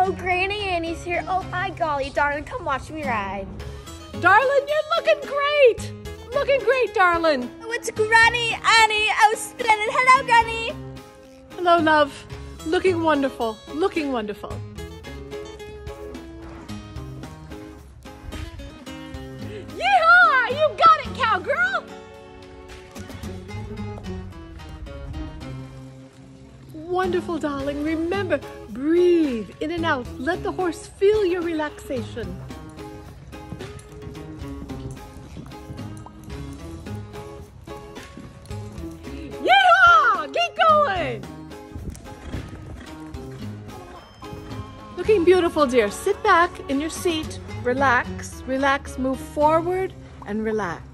Oh, Granny Annie's here. Oh, my golly, darling, come watch me ride. Darling, you're looking great. Looking great, darling. Oh, it's Granny Annie. Oh, splendid. Hello, Granny. Hello, love. Looking wonderful. Looking wonderful. Yeehaw! You got it, cowgirl! Wonderful, darling. Remember, breathe in and out. Let the horse feel your relaxation. Yeehaw! Keep going! Looking beautiful, dear. Sit back in your seat. Relax, relax, move forward and relax.